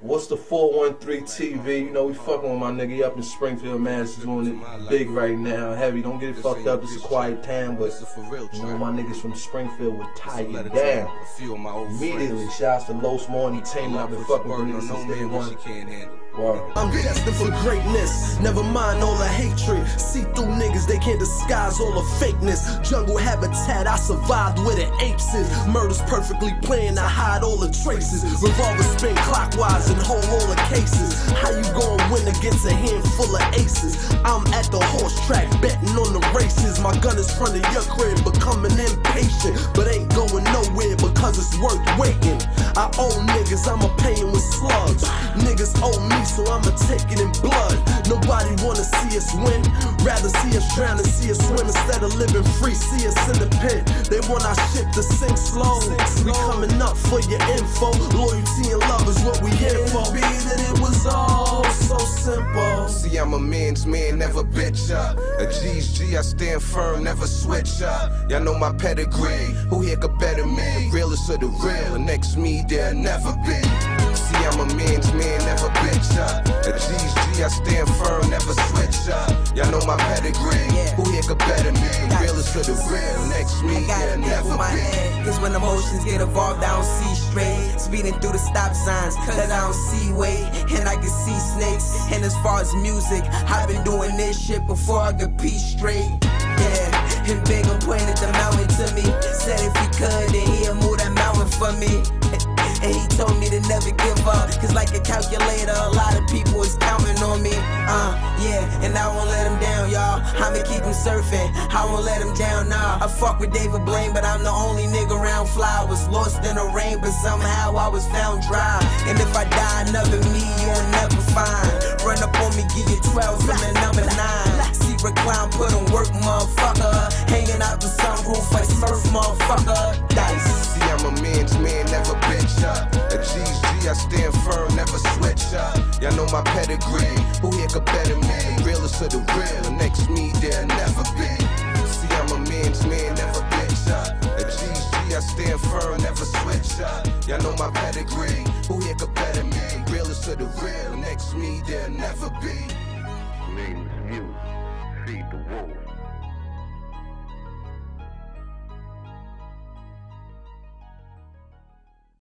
What's the 413 TV? You know, we fucking with my nigga up in Springfield, Mass. Doing it big right now. Heavy, don't get it fucked up. It's a quiet town, but you know, my niggas from Springfield would tie you down. Immediately, shouts to Los More Entertainment. I've been fucking with niggas since day one. Word. I'm destined for greatness. Never mind all the hatred. See through niggas, they can't disguise all the fakeness. Jungle habitat, I survived where the apes is. Murders perfectly planned, I hide all the traces. Revolver spin clockwise and hold all the cases. How you gonna win against a handful of aces? I'm at the horse track, betting on the races. My gun is front of your crib, becoming impatient. But ain't going nowhere because it's worth waiting. I owe niggas, I'ma pay with slugs. Niggas owe me, so I'ma take it in blood. Nobody wanna see us win, rather see us drown than see us swim instead of living free. See us in the pit. They want our ship to sink slow. We coming up for your info. Loyalty and love is what we here for. Be that it was all so simple. See, I'm a man's man, never bitch up. A G's G, I stand firm, never switch up. Y'all know my pedigree. Who here could better me? Realest of the real, next me there never be. See, I'm a man's man, never bitch up. A G's G, I stand firm, never switch up. Y'all know my pedigree. Who here could better me? Realest for the real, next me I got there a neck never my head. Cause when emotions get involved, I don't see straight. Speeding through the stop signs, cause I don't see way. And I can see snakes. And as far as music, I've been doing this shit before I could pee straight. Yeah, and Big pointed the mountain to me. Said if he could, then he'll move that mountain calculator, a lot of people is counting on me. Uh, yeah, and I won't let him down, y'all. I'ma keep them surfing. I won't let them down, nah. I fuck with David Blaine, but I'm the only nigga around fly. I was lost in the rain, but somehow I was found dry. And if I die, another me, you'll never find. Run up on me, give you 12 from the number 9. Secret clown, put on work, motherfucker. Hanging out the sunroof like Smurf, motherfucker. Y'all my pedigree. Who here could better me? Realest of the real, and next me there'll never be. See, I'm a man's man, never bitch up. A G's G, I stand firm, never switch up. Y'all know my pedigree. Who here could better me? Realest of the real, next me there'll never be. Name's you. Feed the wolves.